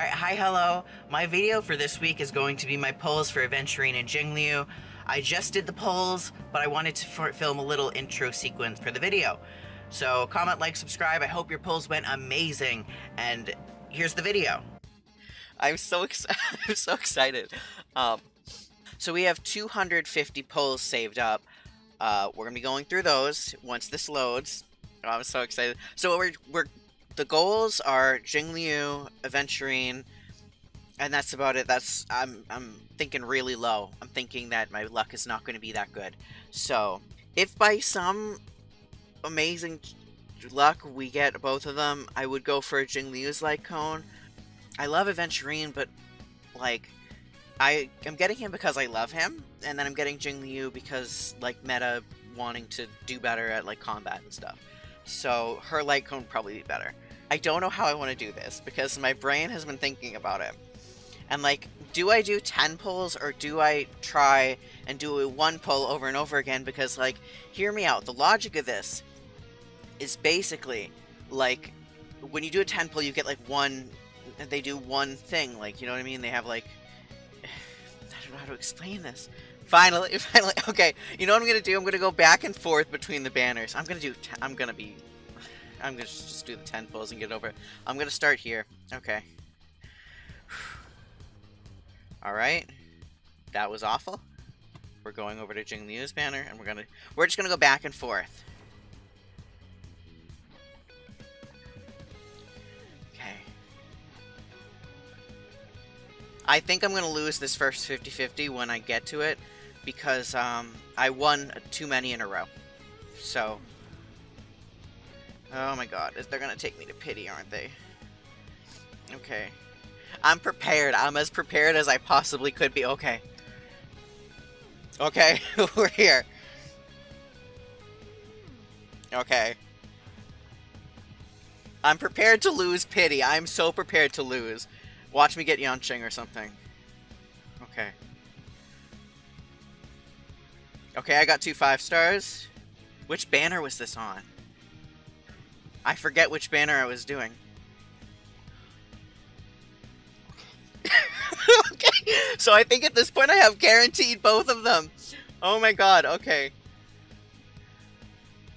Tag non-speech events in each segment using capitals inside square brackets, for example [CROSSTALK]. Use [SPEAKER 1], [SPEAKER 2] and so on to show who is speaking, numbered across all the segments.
[SPEAKER 1] Alright, hi, hello. My video for this week is going to be my pulls for Aventurine and Jingliu. I just did the pulls, but I wanted to film a little intro sequence for the video. So comment, like, subscribe. I hope your pulls went amazing. And here's the video.
[SPEAKER 2] I'm so excited. [LAUGHS] I'm so excited. Um, so we have 250 pulls saved up. Uh, we're gonna be going through those once this loads. Oh, I'm so excited. So we're we're the goals are Jingliu, Aventurine, and that's about it. That's I'm I'm thinking really low. I'm thinking that my luck is not going to be that good. So if by some amazing luck we get both of them, I would go for Jingliu's light cone. I love Aventurine, but like I am getting him because I love him, and then I'm getting Jingliu because like meta wanting to do better at like combat and stuff. So her light cone probably be better. I don't know how I want to do this because my brain has been thinking about it. And like, do I do 10 pulls or do I try and do one pull over and over again? Because like, hear me out. The logic of this is basically like when you do a 10 pull, you get like one, they do one thing. Like, you know what I mean? They have like, [SIGHS] I don't know how to explain this. Finally, [LAUGHS] finally, okay. You know what I'm gonna do? I'm gonna go back and forth between the banners. I'm gonna do. i I'm gonna be. I'm gonna just do the ten pulls and get over it. I'm gonna start here. Okay. [SIGHS] All right. That was awful. We're going over to Jingliu's banner, and we're gonna. We're just gonna go back and forth. Okay. I think I'm gonna lose this first 50-50 when I get to it because um, I won too many in a row. So, oh my god, they're gonna take me to pity, aren't they? Okay. I'm prepared. I'm as prepared as I possibly could be. Okay. Okay, [LAUGHS] we're here. Okay. I'm prepared to lose pity. I'm so prepared to lose. Watch me get Yanqing or something. Okay. Okay, I got two five stars. Which banner was this on? I forget which banner I was doing. [LAUGHS] okay, [LAUGHS] so I think at this point I have guaranteed both of them. Oh my god, okay.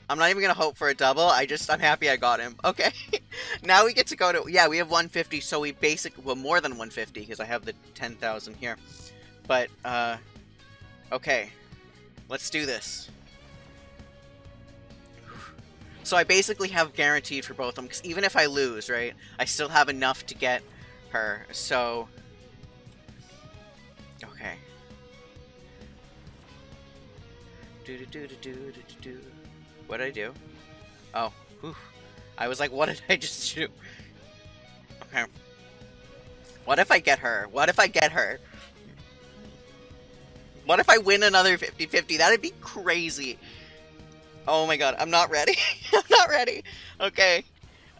[SPEAKER 2] I'm not even gonna hope for a double, I just, I'm happy I got him. Okay, [LAUGHS] now we get to go to, yeah, we have 150, so we basic, well, more than 150, because I have the 10,000 here. But, uh, okay. Let's do this. So I basically have guaranteed for both of them, because even if I lose, right, I still have enough to get her, so... Okay. Do do do do do do do. What did I do? Oh, whew. I was like, [LAUGHS] what did I just do? Okay. What if I get her? What if I get her? What if I win another 50-50? That'd be crazy. Oh my god, I'm not ready. [LAUGHS] I'm not ready. Okay.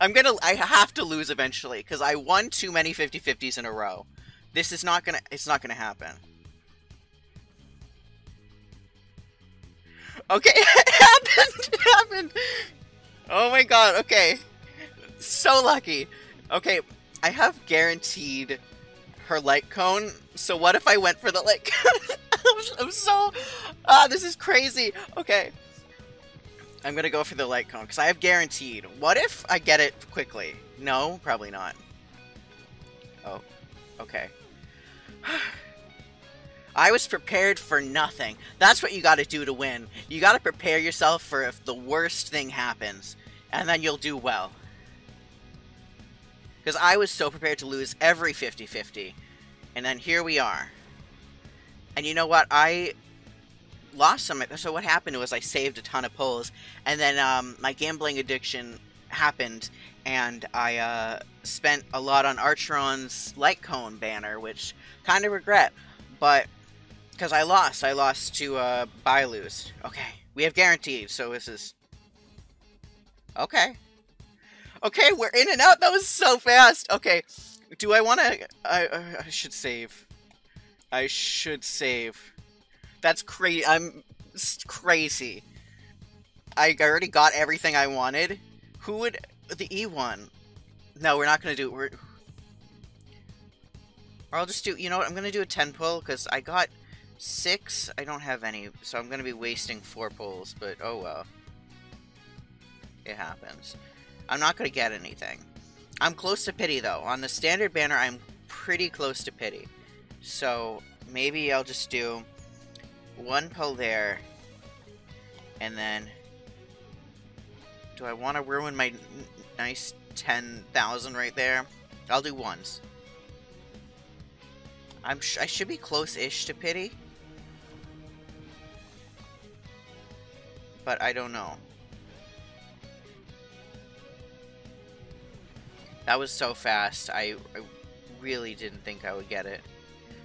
[SPEAKER 2] I'm gonna- I have to lose eventually, because I won too many 50-50s in a row. This is not gonna- it's not gonna happen. Okay, [LAUGHS] it happened! It happened! Oh my god, okay. So lucky. Okay, I have guaranteed her light cone, so what if I went for the light cone? [LAUGHS] I'm so... Ah, this is crazy. Okay. I'm gonna go for the light cone, because I have guaranteed. What if I get it quickly? No, probably not. Oh, okay. [SIGHS] I was prepared for nothing. That's what you gotta do to win. You gotta prepare yourself for if the worst thing happens, and then you'll do well. Because I was so prepared to lose every 50-50, and then here we are. And you know what? I lost some. So what happened was I saved a ton of pulls, and then um, my gambling addiction happened, and I uh, spent a lot on Acheron's Light Cone banner, which kind of regret, but because I lost, I lost to uh, Bailu's. Okay, we have guaranteed, so this is okay. Okay, we're in and out. That was so fast. Okay, do I want to? I I should save. I should save. That's crazy. I'm crazy. I already got everything I wanted. Who would... The E1. No, we're not going to do it. We're... Or I'll just do, you know what, I'm going to do a 10 pull because I got six. I don't have any, so I'm going to be wasting four pulls, but oh well. It happens. I'm not going to get anything. I'm close to pity though. On the standard banner, I'm pretty close to pity. So maybe I'll just do one pull there, and then do I want to ruin my nice 10,000 right there? I'll do ones. I'm sh I should be close-ish to pity. But I don't know. That was so fast. I, I really didn't think I would get it.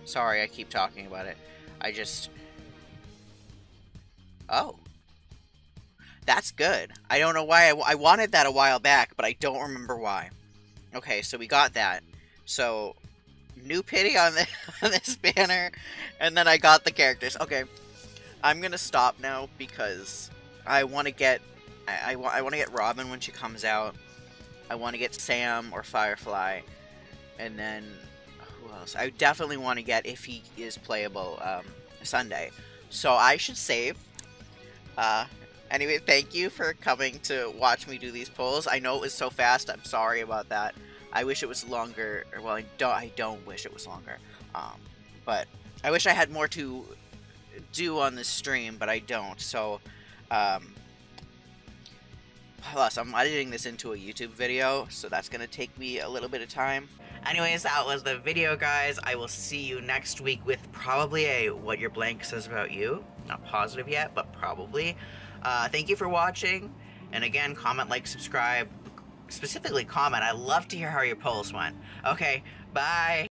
[SPEAKER 2] Sorry, I keep talking about it. I just... Oh. That's good. I don't know why. I, I wanted that a while back, but I don't remember why. Okay, so we got that. So, new pity on, the, [LAUGHS] on this banner, and then I got the characters. Okay, I'm gonna stop now because I want to get... I, I, I want to get Robin when she comes out. I want to get Sam or Firefly. And then, who else? I definitely want to get, if he is playable, um, Sunday. So I should save. Uh, anyway, thank you for coming to watch me do these pulls. I know it was so fast. I'm sorry about that. I wish it was longer. Well, I don't. I don't wish it was longer. Um, but I wish I had more to do on this stream, but I don't. So, um, Plus, I'm editing this into a YouTube video, so that's going to take me a little bit of time.
[SPEAKER 1] Anyways, that was the video, guys. I will see you next week with probably a What Your Blank Says About You. Not positive yet, but probably. Uh, thank you for watching. And again, comment, like, subscribe. Specifically, comment. I love to hear how your pulls went. Okay, bye.